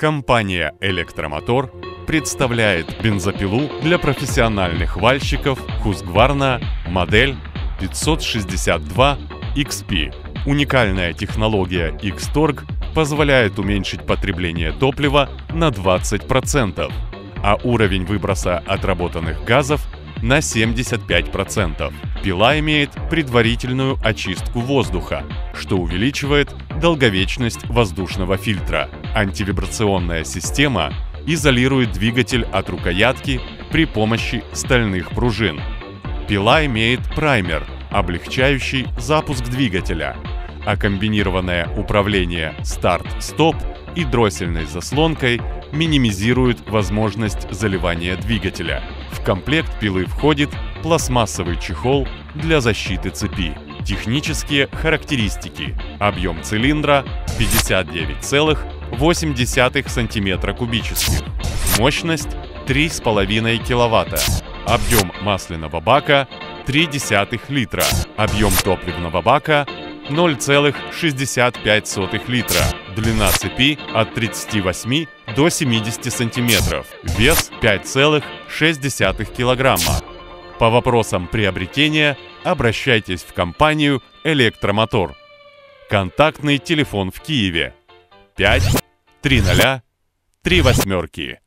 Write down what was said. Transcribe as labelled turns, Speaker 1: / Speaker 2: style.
Speaker 1: Компания «Электромотор» представляет бензопилу для профессиональных вальщиков Husqvarna модель 562 XP. Уникальная технология X-Torg позволяет уменьшить потребление топлива на 20%, а уровень выброса отработанных газов на 75%. Пила имеет предварительную очистку воздуха, что увеличивает долговечность воздушного фильтра. Антивибрационная система изолирует двигатель от рукоятки при помощи стальных пружин. Пила имеет праймер, облегчающий запуск двигателя, а комбинированное управление старт-стоп и дроссельной заслонкой минимизирует возможность заливания двигателя. В комплект пилы входит пластмассовый чехол для защиты цепи. Технические характеристики. Объем цилиндра 59,8 см кубических. Мощность 3,5 кВт. Объем масляного бака 0,3 литра. Объем топливного бака 0,65 литра. Длина цепи от 38 до 70 сантиметров. Вес 5,6 килограмма. По вопросам приобретения обращайтесь в компанию «Электромотор». Контактный телефон в Киеве 5 300 3 восьмерки.